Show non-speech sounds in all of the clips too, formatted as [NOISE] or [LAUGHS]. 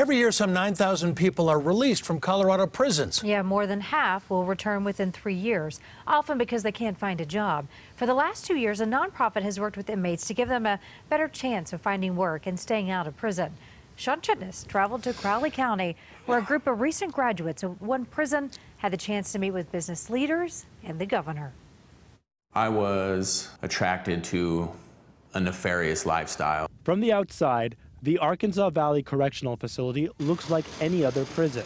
Every year, some 9,000 people are released from Colorado prisons. Yeah, more than half will return within three years, often because they can't find a job. For the last two years, a nonprofit has worked with inmates to give them a better chance of finding work and staying out of prison. Shawn Chitnis traveled to Crowley County, where a group of recent graduates of one prison had the chance to meet with business leaders and the governor. I was attracted to a nefarious lifestyle. From the outside, the Arkansas Valley Correctional Facility looks like any other prison.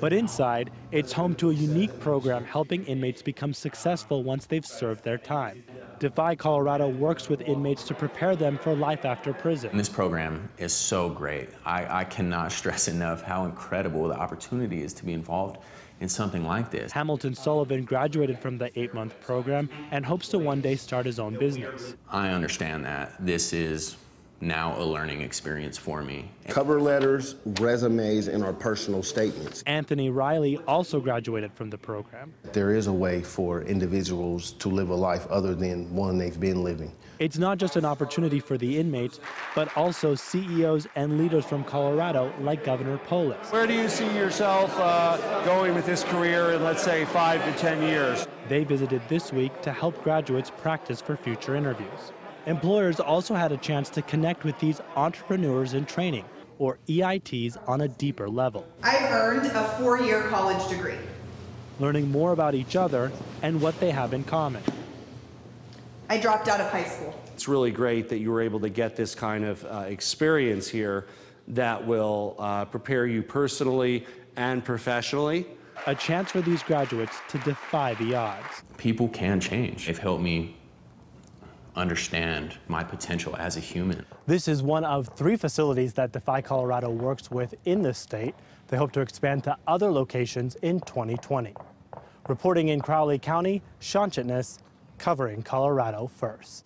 But inside, it's home to a unique program helping inmates become successful once they've served their time. Defy Colorado works with inmates to prepare them for life after prison. And this program is so great. I, I cannot [LAUGHS] stress enough how incredible the opportunity is to be involved in something like this. Hamilton Sullivan graduated from the eight month program and hopes to one day start his own business. I understand that this is now a learning experience for me. Cover letters, resumes, and our personal statements. Anthony Riley also graduated from the program. There is a way for individuals to live a life other than one they've been living. It's not just an opportunity for the inmates, but also CEOs and leaders from Colorado, like Governor Polis. Where do you see yourself uh, going with this career in, let's say, five to 10 years? They visited this week to help graduates practice for future interviews. Employers also had a chance to connect with these entrepreneurs in training, or EITs, on a deeper level. I earned a four year college degree. Learning more about each other and what they have in common. I dropped out of high school. It's really great that you were able to get this kind of uh, experience here that will uh, prepare you personally and professionally. A chance for these graduates to defy the odds. People can change. They've helped me understand my potential as a human. This is one of three facilities that Defy Colorado works with in the state. They hope to expand to other locations in 2020. Reporting in Crowley County, Shawn Chitnis, covering Colorado first.